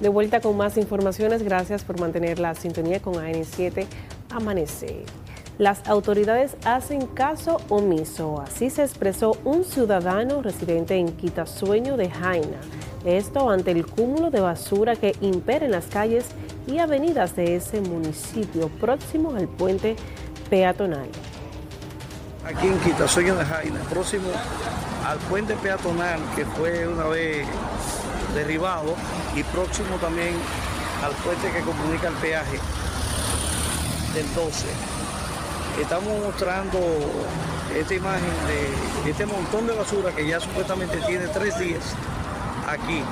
De vuelta con más informaciones, gracias por mantener la sintonía con AN7 Amanecer. Las autoridades hacen caso omiso, así se expresó un ciudadano residente en Quitasueño de Jaina. Esto ante el cúmulo de basura que impera en las calles y avenidas de ese municipio próximo al puente peatonal. Aquí en Quitasueño de Jaina, próximo al puente peatonal que fue una vez derribado y próximo también al puente que comunica el peaje del 12. Estamos mostrando esta imagen de este montón de basura que ya supuestamente tiene tres días aquí.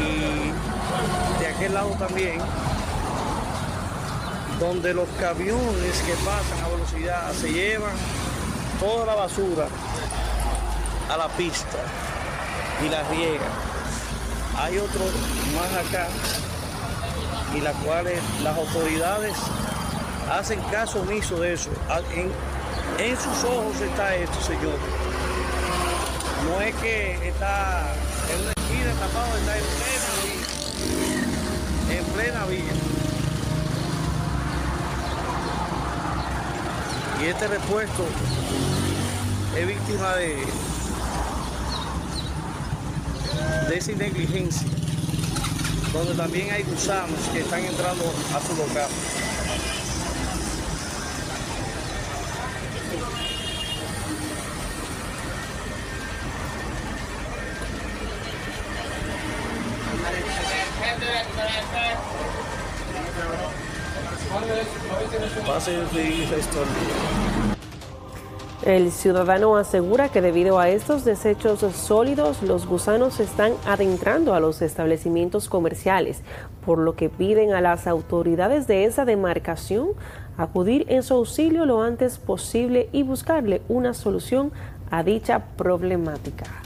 Y de aquel lado también, donde los camiones que pasan a velocidad se llevan toda la basura a la pista y la riegan hay otro más acá y las cuales las autoridades hacen caso omiso de eso. Ah, en, sus ojos está esto, señor. No es que está en una esquina tapado, está en plena vía. En plena vía. Y este repuesto es víctima de, de esa negligencia, donde también hay gusanos que están entrando a su local. Pase el resto el ciudadano asegura que debido a estos desechos sólidos, los gusanos están adentrando a los establecimientos comerciales, por lo que piden a las autoridades de esa demarcación acudir en su auxilio lo antes posible y buscarle una solución a dicha problemática.